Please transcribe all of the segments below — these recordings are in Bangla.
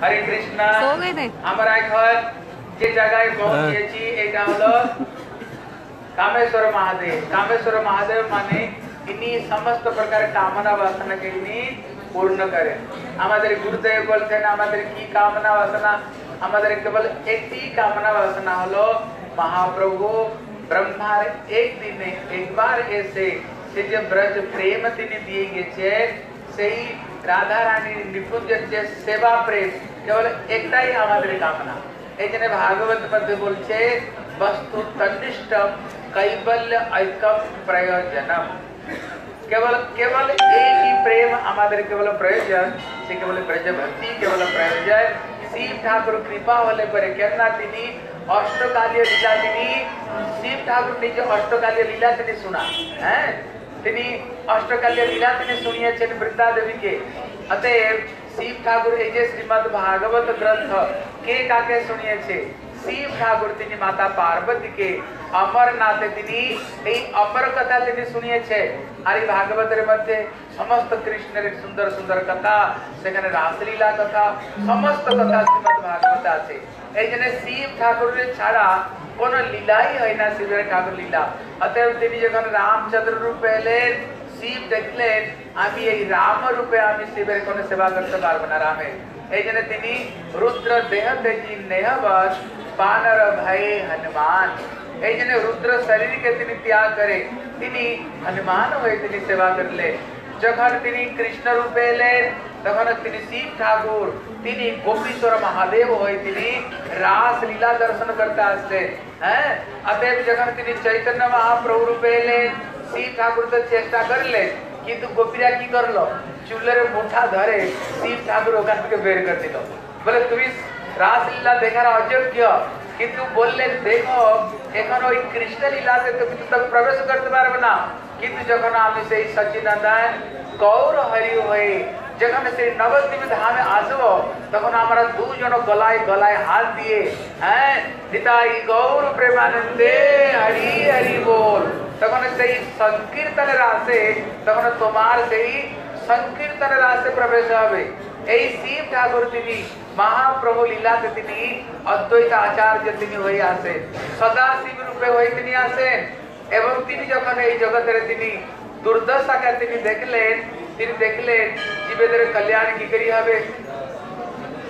हरे कृष्णा सो गए थे हमारा घर ये जगह बहुत अच्छी एक हम कामेश्वर महादेव कामेश्वर महादेव माने इन्हीं समस्त प्रकार कामना वासना के इन्हीं पूर्ण करें আমাদের গুরুদেব বলছেন আমাদের কি কামনা বাসনা আমাদের কেবল একটি কামনা বাসনা হলো মহাপ্রভু ব্রহ্মার একদিনে একবার এসে সে যে ব্রজ প্রেম তিনি দিয়ে গেছে সেই রাধা রানীর নিপুঞ্জের যে সেবা প্রেম केवल एकटाई हमारे कामना यह भागवत पद बोल वस्तु तनिष्ट कैबल्य ऐकम प्रयोजनम। केवल केवल एक ही प्रेम हमारे केवल प्रयोजन से केवल ब्रज भक्ति केवल प्रयोजन। शिव ठाकुर कृपा होने पर कहना दीदी अष्टकालीय लीला दीदी शिव ठाकुर निजे अष्टकालीय लीला तीन सुना, है? तीन अष्टकालीय लीला तीन सुनिए वृंदा देवी के। अतएव শিব ঠাকুর, এই যে শ্রীমদ ভাগবত গ্রন্থ, কে কাকে শুনিয়েছে? শিব ঠাকুর, তিনি মাতা পার্বতীকে, অমরনাথে তিনি, এই অমর কথা তিনি শুনিয়েছে। আর এই ভাগবতের মধ্যে সমস্ত কৃষ্ণের সুন্দর সুন্দর কথা, সেখানে রাসলীলা কথা, সমস্ত কথা শ্রীমদ ভাগবত আছে। এই জন্য শিব ঠাকুরের ছাড়া কোন লীলাই হয় না, শিবের ঠাকুর লীলা। অতএব তিনি যখন রামচন্দ্র রূপে এলেন শিব দেখলেন আমি এই রাম রূপে আমি শিবের কোনো সেবা করতে পারবো না রামের এই জন্য তিনি রুদ্র দেহ তেজি নেহবস বানর ভয়ে হনুমান এই জন্য রুদ্র শরীরকে তিনি ত্যাগ করে তিনি হনুমান হয়ে তিনি সেবা করলেন যখন তিনি কৃষ্ণ রূপে এলেন তখন তিনি শিব ঠাকুর তিনি গোপীশ্বর মহাদেব হয়ে তিনি রাস লীলা দর্শন করতে আসলেন হ্যাঁ অতএব যখন তিনি চৈতন্য মহাপ্রভু রূপে এলেন শিব ঠাকুর তো চেষ্টা করলেন কিন্তু গোপীরা কি করলো চুলের মুঠা ধরে শিব ঠাকুর ওখান থেকে বের করে দিল বলে তুমি রাসলীলা দেখার অযোগ্য কিন্তু বললেন দেখো এখন ওই কৃষ্ণ লীলাতে তো কিন্তু তবে প্রবেশ করতে পারবে না কিন্তু যখন আমি সেই সচিনন্দন গৌর হরি হয়ে যখন সেই নবদ্বীপ ধামে আসবো তখন আমরা দুজন গলায় গলায় হাত দিয়ে হ্যাঁ নিতাই গৌর প্রেমানন্দে হরি হরি বল তখন সেই সংকীর্তনের আসে তখন তোমার সেই সংকীর্তনের আসে প্রবেশ হবে এই শিব ঠাকুর তিনি মহাপ্রভু লীলাতে তিনি অদ্বৈত আচার্য তিনি হয়ে আসেন সদাশিব রূপে হয়ে তিনি আসেন এবং তিনি যখন এই জগতের তিনি দুর্দশাকে তিনি দেখলেন তিনি দেখলেন জীবেদের কল্যাণ কি করি হবে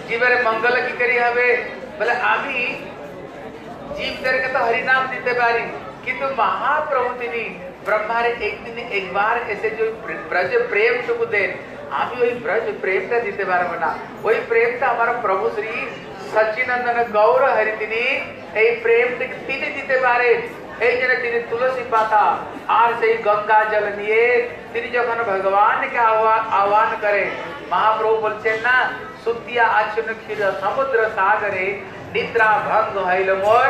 জীবের মঙ্গল কি করি হবে বলে আমি জীবদেরকে তো হরিনাম দিতে পারি কিন্তু মহাপ্রভু তিনি ব্রহ্মারে একদিন একবার এসে যে ব্রজ প্রেমটুকু দেন আমি ওই ব্রজ প্রেমটা দিতে পারবো না ওই প্রেমটা আমার প্রভু শ্রী সচিনন্দন গৌর হরি তিনি এই প্রেমটাকে তিনি দিতে পারেন এই জন্য তিনি তুলসী পাতা আর সেই গঙ্গা জল নিয়ে তিনি যখন ভগবানকে আহ্বান আহ্বান করে মহাপ্রভু বলছেন না সুতিয়া আচন ক্ষীর সমুদ্র সাগরে নিদ্রা ভঙ্গ হইল মোর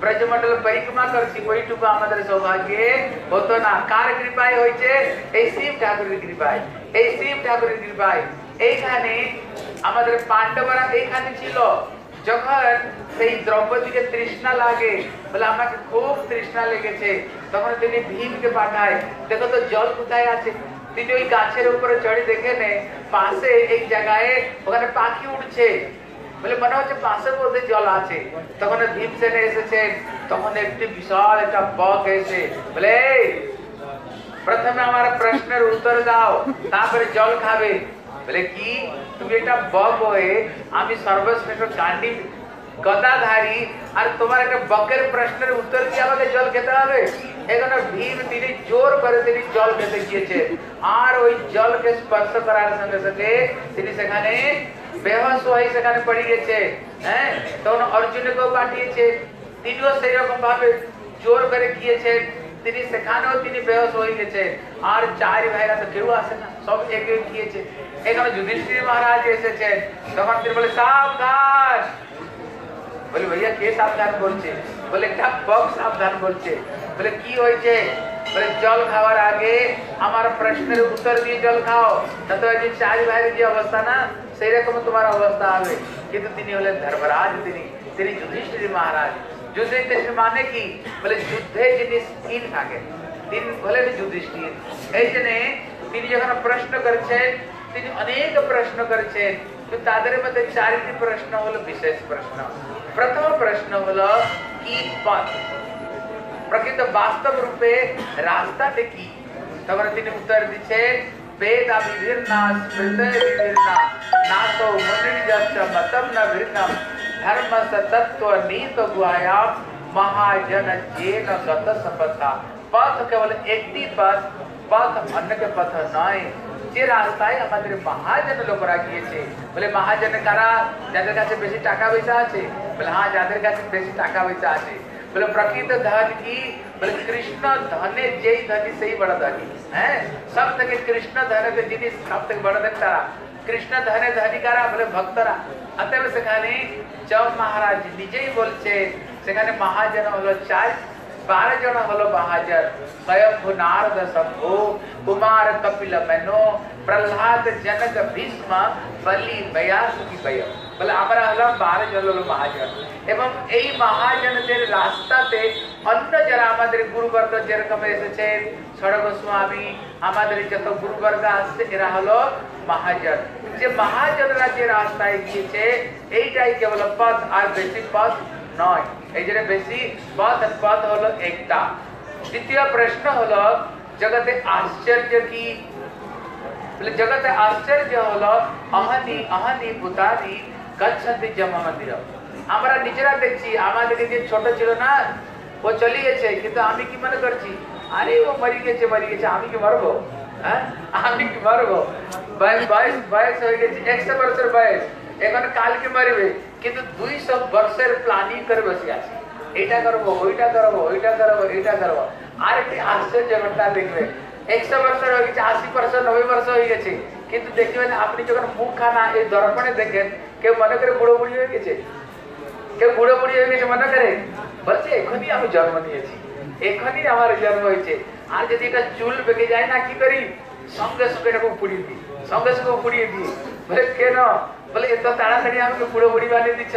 ব্রজমন্ডল পরিক্রমা করছি ওইটুকু আমাদের সৌভাগ্য হতো না। কার কৃপায় হয়েছে? এই শিব ঠাকুরের কৃপায়। এই শিব ঠাকুরের কৃপায়। এইখানে আমাদের পাণ্ডবরা এইখানে ছিল। যখন সেই দ্রৌপদীকে তৃষ্ণা লাগে, বলে আমাকে খুব তৃষ্ণা লেগেছে। তখন তিনি ভীমকে পাঠায়, দেখো তো জল কোথায় আছে? তিনি ওই গাছের উপরে চড়ে দেখে নে, পাশে এই জায়গায় ওখানে পাখি উঠছে। বলে, মনে হচ্ছে পাশে মধ্যে জল আছে। তখন ভীমসেনে এসেছেন। তখন একটি বিশাল একটা বক এসে বলে প্রথমে আমার প্রশ্নের উত্তর দাও, তারপরে জল খাবে। বলে, কি? তুমি একটা বক হয়ে আমি সর্বশ্রেষ্ঠ গান্ডি গদাধারী, আর তোমার একটা বকের প্রশ্নের উত্তর দিয়ে আমাকে জল খেতে হবে? এখানে ভীম, তিনি জোর করে তিনি জল খেতে গিয়েছে আর ওই জলকে স্পর্শ করার সঙ্গে সঙ্গে তিনি সেখানে বেহস হয়ে সেখানে পড়ে গেছে হ্যাঁ? তখন অর্জুনকেও পাঠিয়েছে। তিনিও সেইরকম ভাবে জোর করে গিয়েছেন। তিনি সেখানেও তিনি বেহস হয়ে গেছে আর চার ভাইরা তো কেউ আসে না, সব একে গিয়েছে। এখানে যুধিষ্ঠির মহারাজ এসেছেন। তখন তিনি বলে, সাবধান। বলে, ভাইয়া, কে সাবধান বলছে বলে, একটা বক সাবধান বলছে বলে, কি হয়েছে? বলে, জল খাওয়ার আগে আমার প্রশ্নের উত্তর দিয়ে জল খাও। না তো এই চার ভাইয়ের যে অবস্থা না সেই রকম তোমার অবস্থা হবে কিন্তু তিনি হলেন ধর্মরাজ তিনি তিনি যুধিষ্ঠির মহারাজ যুধিষ্ঠির মানে কি বলে যুদ্ধে যিনি স্থির থাকেন তিনি হলেন যুধিষ্ঠির এই জন্যে তিনি যখন প্রশ্ন করছেন তিনি অনেক প্রশ্ন করছেন কিন্তু তাদের মধ্যে চারিটি প্রশ্ন হলো বিশেষ প্রশ্ন প্রথম প্রশ্ন হলো কি পথ প্রকৃত বাস্তব রূপে রাস্তাতে কি তখন তিনি উত্তর দিচ্ছেন বেদ বিভিন্ন স্মৃত বিভিন্ন না তো মুনির্যস্য মতম ন ভিন্নম ধর্ম তত্ত্ব নীত গুয়ায়া মহাজন জেন গত সপথা পথ কেবল একটি পথ পথ অন্যকে পথ নয় যে রাস্তায় আমাদের মহাজন লোকরা গিয়েছে বলে মহাজন কারা যাদের কাছে বেশি টাকা পয়সা আছে বলে হ্যাঁ যাদের কাছে বেশি টাকা পয়সা আছে बोले प्रकृत धन की, बोले, कृष्ण धन जय धनी, से ही बड़ा धनी। है? सब तक कृष्ण धन के जिन, सब तक बड़ा धन तारा कृष्ण धन धनी कारा, बोले, भक्तरा। अतएव सेखाने जब महाराज, निजे ही बोलचे। सेखाने महाजन हलो चार জন হলো মহাজন স্বয়ম্ভু নারদ শম্ভু কুমার কপিল মেনো প্রহ্লাদ জনক ভীষ্ম বলি বয়াসুকি বয় বলে আমরা হলাম বারো জন হলো মহাজন এবং এই মহাজনদের রাস্তাতে অন্য যারা আমাদের গুরুবর্গ যেরকম এসেছেন সড়ক স্বামী আমাদের যত গুরুবর্গ আসছে এরা হলো মহাজন যে মহাজনরা যে রাস্তায় গিয়েছে এইটাই কেবল পথ আর বেশি পথ নয় এই জন্য বেশি আর হলো একটা। দ্বিতীয় প্রশ্ন হলো, জগতে আশ্চর্য কি? জগতে আশ্চর্য হলো, অহনি অহনি, ভূতানি, গচ্ছন্তি জম মন্দির আমরা নিজেরা দেখছি আমাদেরকে যে ছোট ছিল না, ও চলে গেছে কিন্তু আমি কি মনে করছি? আরে, ও মরি গেছে মরি গেছে, আমি কি মরবো? হ্যাঁ? আমি কি মরবো? বয়স বয়স হয়ে গেছে, একশো বছর বয়স। এখন কালকে মরবে। কিন্তু দুইশো বর্ষের প্ল্যানিং করে বসে আছে। এটা করব, ওইটা করব ওইটা করব এইটা করব। আর একটি আশ্চর্য ঘটনা দেখবে। একশো বছর হয়ে গেছে, আশি বছর নব্বই বছর হয়ে গেছে। কিন্তু দেখবেন, আপনি যখন মুখ খানা এই দর্পণে দেখেন, কেউ মনে করে বুড়ো বুড়ি হয়ে গেছে। কেউ বুড়ো বুড়ি হয়ে গেছে মনে করে, বলছে, এখনই আমি জন্ম নিয়েছি। এখনই আমার জন্ম হয়েছে। আর যদি এটা চুল বেঁকে যায় না, কি করি? সঙ্গে সঙ্গে এটাকে পুড়িয়ে দিই, সঙ্গে সঙ্গে পুড়িয়ে দিই। বলে, কেন? বলে, এত তাড়াতাড়ি আমাকে বুড়ো বুড়ি বানিয়ে দিচ্ছ।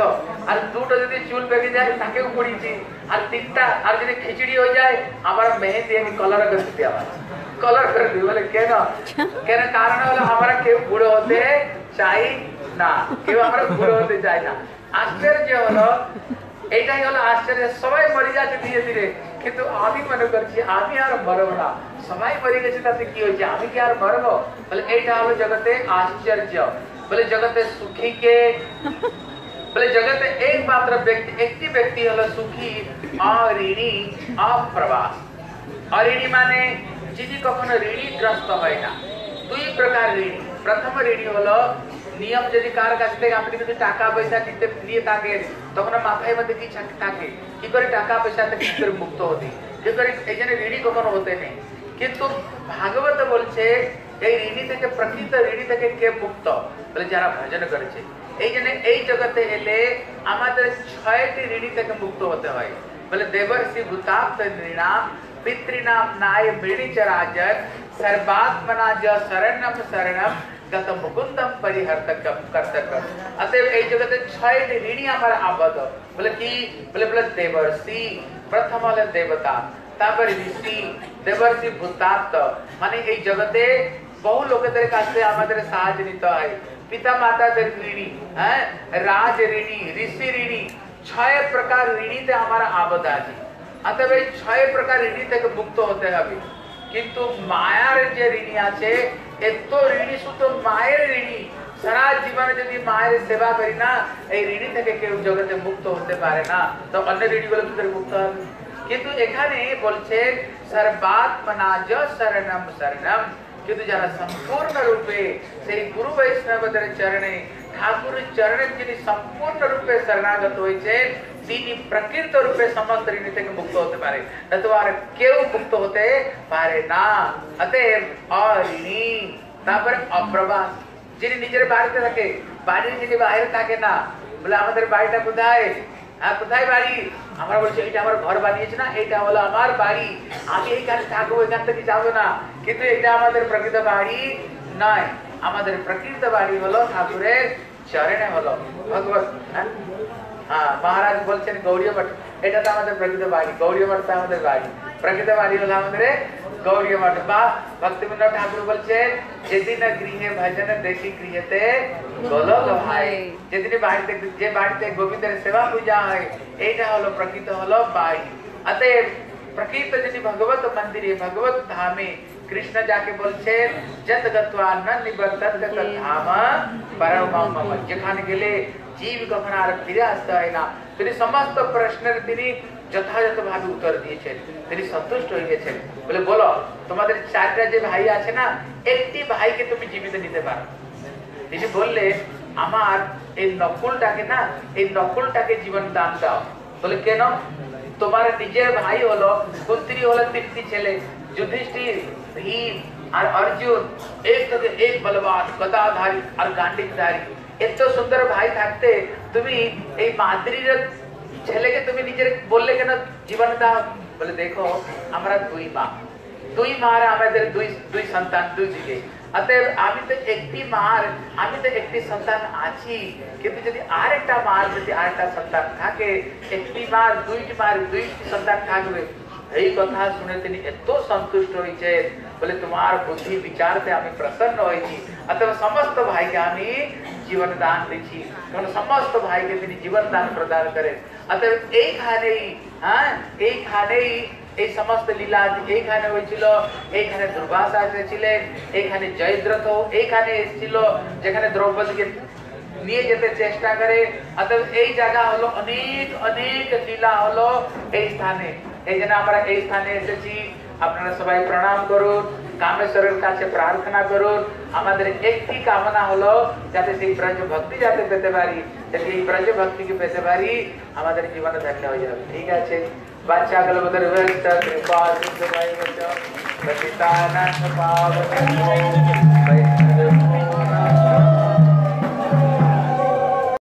আর দুটো যদি চুল বেঁকে যায় তাকেও পুড়িয়েছি। আর তিনটা, আর যদি খিচুড়ি হয়ে যায় আবার মেহেন্দি আমি কলার করে দিতে আবার কলার করে দিই বলে, কেন? কেন? কারণ হলো আমরা কেউ বুড়ো হতে চাই না। কেউ আমরা বুড়ো হতে চাই না। আশ্চর্য হলো, এটাই হলো আশ্চর্য। সবাই মরে যাচ্ছে ধীরে ধীরে। কিন্তু আমি মনে করছি, আমি আর মরবো না। সবাই মরে গেছে, তাতে কি হয়েছে? আমি কি আর মরবো? বলে, এইটা হলো জগতে আশ্চর্য। বলে জগতে সুখী কে? বলে জগতে একমাত্র ব্যক্তি, একটি ব্যক্তি হলো সুখী, অঋণী, অপ্রবাস। অঋণী মানে যিনি কখনো ঋণীগ্রস্ত হয় না। দুই প্রকার ঋণী। প্রথম ঋণী হলো নিয়ম, যদি কার কাছ থেকে আপনি যদি টাকা, পয়সা নিতে নিয়ে থাকেন তখন মাথায় মধ্যে কি থাকে। কি করে টাকা, পয়সা থেকে কি করে মুক্ত হতে? কি করে, এই জন্য ঋণী কখনো হতে নেই। কিন্তু ভাগবত বলছে এই ঋণী থেকে প্রকৃত ঋণী থেকে কে মুক্ত? বলে যারা ভজন করেছে। এই জন্য এই জগতে এলে আমাদের ছয়টি ঋণী থেকে মুক্ত হতে হয়। বলে দেবর্ষি ভূতাপ্ত নৃণাম পিতৃনাম নায় মৃণী চরাজর সর্বাত্মনা জ শরণম, গত মুকুন্দম পরিহর্তকম কর্তকম অতএব এই জগতে ছয়টি ঋণী আমার আবদ্ধ। বলে কি? বলে বলে দেবর্ষি প্রথম হলেন দেবতা, তারপরে ঋষি দেবর্ষি ভূতাত্ম মানে এই জগতে বহু লোকেদের কাছে আমাদের সাহায্য নিতে হয় পিতা মাতাদের ঋণী হ্যাঁ রাজ ঋণী ঋষি ঋণী ছয় প্রকার ঋণীতে আমার আবদ্ধ আছে অতএব এই ছয় প্রকার ঋণী থেকে মুক্ত হতে হবে কিন্তু মায়ার যে ঋণী আছে এত ঋণী শুধু মায়ের ঋণী সারা জীবনে যদি মায়ের সেবা করি না এই ঋণী থেকে কেউ জগতে মুক্ত হতে পারে না তো অন্য ঋণীগুলো কি করে মুক্ত হবে কিন্তু এখানে বলছে সর্বাত্মনাজ শরণম শরণম কিন্তু যারা সম্পূর্ণ রূপে সেই গুরু বৈষ্ণবদের চরণে ঠাকুর চরণে যিনি সম্পূর্ণ রূপে শরণাগত হয়েছে তিনি প্রকৃত রূপে সমস্ত ঋণ থেকে মুক্ত হতে পারে তো আর কেউ মুক্ত হতে পারে না অতএব অঋণী তারপরে অপ্রবাস যিনি নিজের বাড়িতে থাকে বাড়ির যিনি বাইরে থাকে না বলে আমাদের বাড়িটা কোথায় হ্যাঁ কোথায় বাড়ি? আমরা বলছি, এটা আমার ঘর বানিয়েছে না, এটা হলো আমার বাড়ি। আমি এইখানে থাকব, এখান থেকে যাব না। কিন্তু এটা আমাদের প্রকৃত বাড়ি নয়। আমাদের প্রকৃত বাড়ি হলো ঠাকুরের চরণে হলো। ভগবত হ্যাঁ? মহারাজ বলছেন গৌরী মঠ। এটা তো আমাদের প্রকৃত বাড়ি গৌরী মঠ তো আমাদের বাড়ি। প্রকৃত বাড়ি হলো আমাদের গৌরী মঠ বা ভক্তিবিনোদ ঠাকুর বলছেন যেদিন গৃহে ভজন দেখি গৃহেতে গোলক ভাই যেদিন বাড়িতে যে বাড়িতে গোবিন্দের সেবা পূজা হয় এইটা হলো প্রকৃত হলো বাড়ি অতএব প্রকৃত যদি ভগবত মন্দিরে ভগবত ধামে কৃষ্ণ যাকে বলছেন যত গত্বা ন নিবর্তত ধাম পরম মম যেখানে গেলে জীব কখনো আর ফিরে আসতে হয় না তিনি সমস্ত প্রশ্নের তিনি যথাযথ ভাবে উত্তর দিয়েছেন। তিনি সন্তুষ্ট হয়ে গেছেন। বলে, বলো, তোমাদের চারটা যে ভাই আছে না, একটি ভাইকে তুমি জীবিত নিতে পারো। তিনি বললে, আমার এই নকুলটাকে না, এই নকুলটাকে জীবন দান দাও। বলে, কেন? তোমার নিজের ভাই হলো কুন্ত্রী হলো তিনটি ছেলে, যুধিষ্ঠির, ভীম আর অর্জুন। এক থেকে এক বলবান, গদাধারী আর গান্ডিকধারী এত সুন্দর ভাই থাকতে তুমি এই মাদ্রির ছেলেকে তুমি নিজের বললে কেন জীবন দাও বলে দেখো, আমরা দুই মা। দুই মার আমাদের দুই দুই সন্তান, দুই দিকে। অতএব আমি তো একটি মার, আমি তো একটি সন্তান আছি। কিন্তু যদি আর একটা মার, যদি আর একটা সন্তান থাকে, একটি মার, দুইটি মার, দুইটি সন্তান থাকবে। এই কথা শুনে তিনি এত সন্তুষ্ট হয়েছে বলে তোমার বুদ্ধি, বিচারতে আমি প্রসন্ন হয়েছি অতএব সমস্ত ভাইকে আমি জীবন দান দিচ্ছি কারণ সমস্ত ভাইকে তিনি জীবন দান প্রদান করেন অতএব এইখানেই হ্যাঁ এইখানেই এই সমস্ত লীলা এইখানে হয়েছিল এইখানে দুর্বাসা এসেছিলেন এইখানে জয়দ্রথ এইখানে এসেছিল যেখানে দ্রৌপদীকে নিয়ে যেতে চেষ্টা করে অতএব এই জায়গা হলো অনেক অনেক লীলা হলো এই স্থানে এই জন্য আমরা এই স্থানে এসেছি। আপনারা সবাই প্রণাম করুন, কামেশ্বরের কাছে প্রার্থনা করুন। আমাদের একটি কামনা হলো যাতে সেই ব্রজ ভক্তি যাতে পেতে পারি, যাতে এই ব্রজ ভক্তিকে পেতে পারি, আমাদের জীবনে ধন্য হয়ে যাবে। ঠিক আছে? বাচ্চা গেল বোধের কৃপা সিন্ধু ভাই বচন